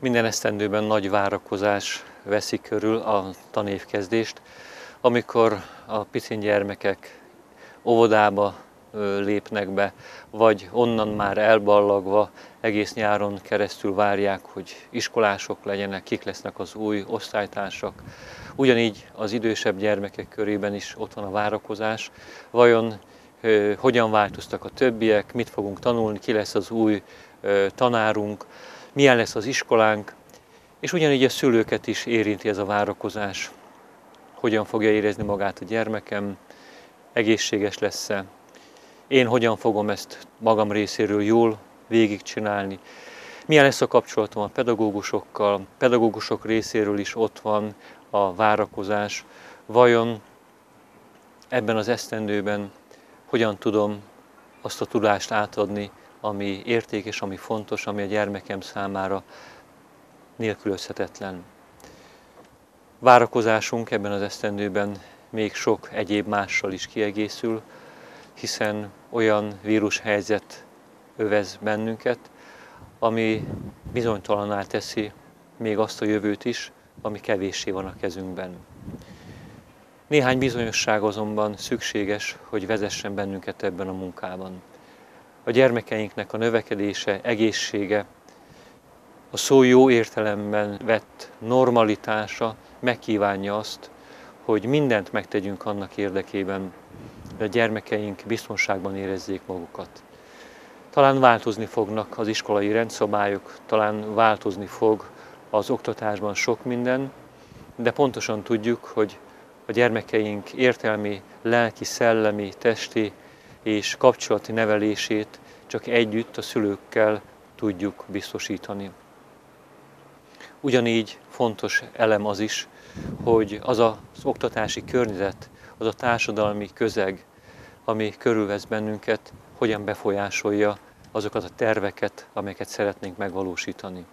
Minden esztendőben nagy várakozás veszi körül a tanévkezdést, amikor a picin gyermekek óvodába lépnek be, vagy onnan már elballagva egész nyáron keresztül várják, hogy iskolások legyenek, kik lesznek az új osztálytársak. Ugyanígy az idősebb gyermekek körében is ott van a várakozás. Vajon hogyan változtak a többiek, mit fogunk tanulni, ki lesz az új tanárunk, milyen lesz az iskolánk, és ugyanígy a szülőket is érinti ez a várakozás. Hogyan fogja érezni magát a gyermekem, egészséges lesz-e, én hogyan fogom ezt magam részéről jól végigcsinálni, milyen lesz a kapcsolatom a pedagógusokkal, pedagógusok részéről is ott van a várakozás, vajon ebben az esztendőben hogyan tudom azt a tudást átadni, ami értékes, ami fontos, ami a gyermekem számára nélkülözhetetlen. Várakozásunk ebben az esztendőben még sok egyéb mással is kiegészül, hiszen olyan vírushelyzet övez bennünket, ami bizonytalaná teszi még azt a jövőt is, ami kevéssé van a kezünkben. Néhány bizonyosság azonban szükséges, hogy vezessen bennünket ebben a munkában. A gyermekeinknek a növekedése, egészsége, a szó jó értelemben vett normalitása megkívánja azt, hogy mindent megtegyünk annak érdekében, hogy a gyermekeink biztonságban érezzék magukat. Talán változni fognak az iskolai rendszabályok, talán változni fog az oktatásban sok minden, de pontosan tudjuk, hogy a gyermekeink értelmi, lelki, szellemi, testi és kapcsolati nevelését csak együtt a szülőkkel tudjuk biztosítani. Ugyanígy fontos elem az is, hogy az az oktatási környezet, az a társadalmi közeg, ami körülvesz bennünket, hogyan befolyásolja azokat a terveket, amelyeket szeretnénk megvalósítani.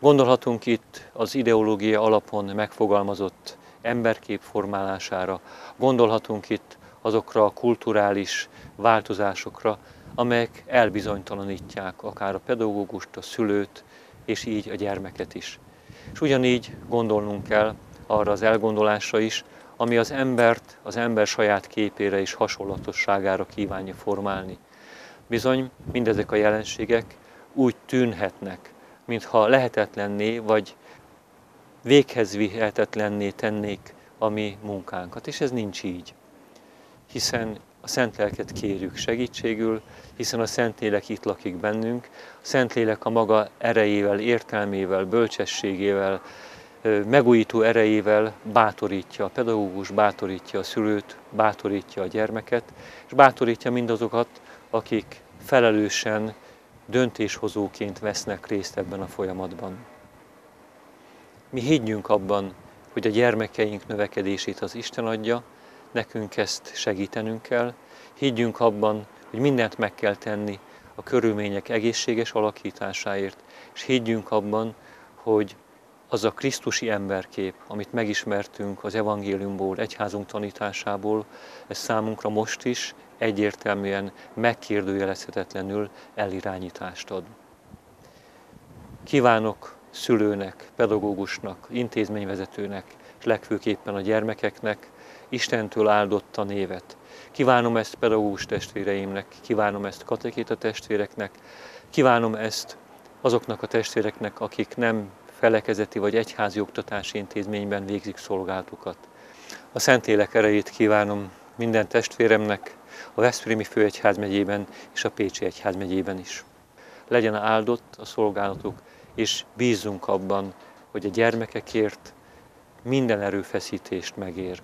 Gondolhatunk itt az ideológia alapon megfogalmazott emberkép formálására, gondolhatunk itt azokra a kulturális változásokra, amelyek elbizonytalanítják akár a pedagógust, a szülőt, és így a gyermeket is. És ugyanígy gondolnunk kell arra az elgondolásra is, ami az embert, az ember saját képére és hasonlatosságára kívánja formálni. Bizony, mindezek a jelenségek úgy tűnhetnek, mintha lehetetlenné vagy véghez vihetetlenné tennék a mi munkánkat, és ez nincs így. Hiszen a Szent Lelket kérjük segítségül, hiszen a Szentlélek itt lakik bennünk, a Szentlélek a maga erejével, értelmével, bölcsességével, megújító erejével bátorítja a pedagógus, bátorítja a szülőt, bátorítja a gyermeket, és bátorítja mindazokat, akik felelősen, döntéshozóként vesznek részt ebben a folyamatban. Mi higgyünk abban, hogy a gyermekeink növekedését az Isten adja, nekünk ezt segítenünk kell, higgyünk abban, hogy mindent meg kell tenni a körülmények egészséges alakításáért, és higgyünk abban, hogy az a Krisztusi emberkép, amit megismertünk az evangéliumból, egyházunk tanításából, ez számunkra most is egyértelműen megkérdőjelezhetetlenül elirányítást ad. Kívánok szülőnek, pedagógusnak, intézményvezetőnek, és legfőképpen a gyermekeknek Istentől áldott a névet. Kívánom ezt pedagógus testvéreimnek, kívánom ezt katekéta testvéreknek, kívánom ezt azoknak a testvéreknek, akik nem felekezeti vagy egyházi oktatási intézményben végzik szolgáltukat. A Szentélek erejét kívánom minden testvéremnek, a Veszprémi Főegyházmegyében és a Pécsi Egyházmegyében is. Legyen áldott a szolgálatuk, és bízzunk abban, hogy a gyermekekért minden erőfeszítést megér.